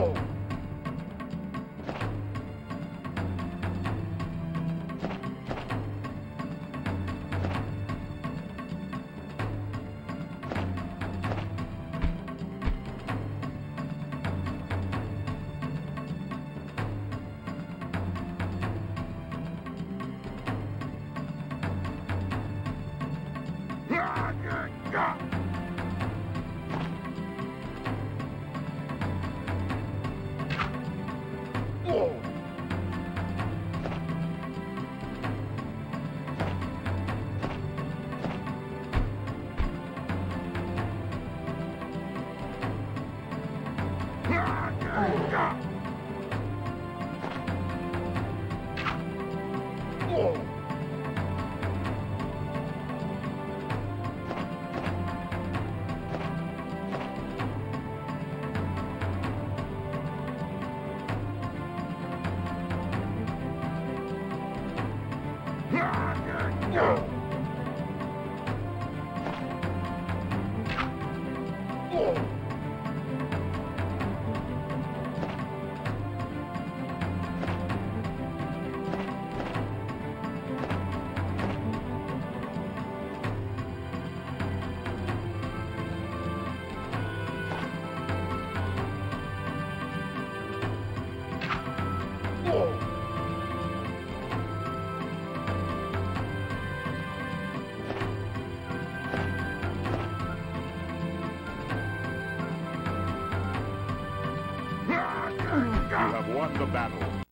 Oh. Oh! Won the battle.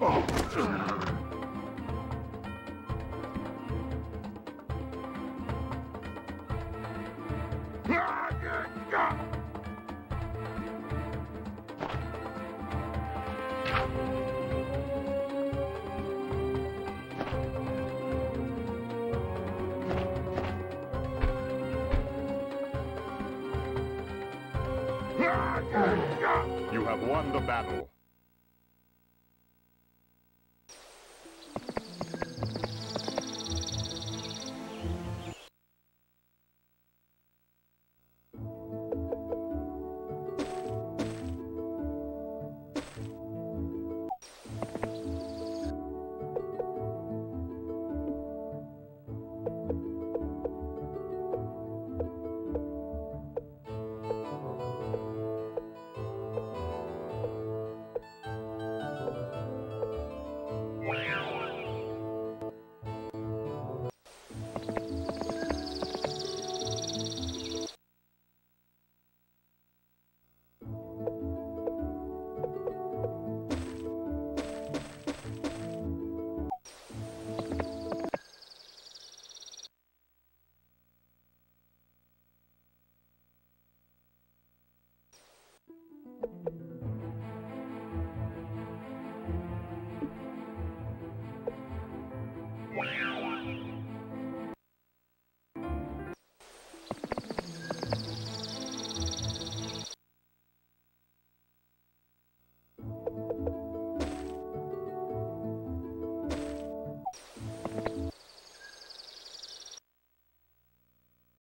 You have won the battle. Wow.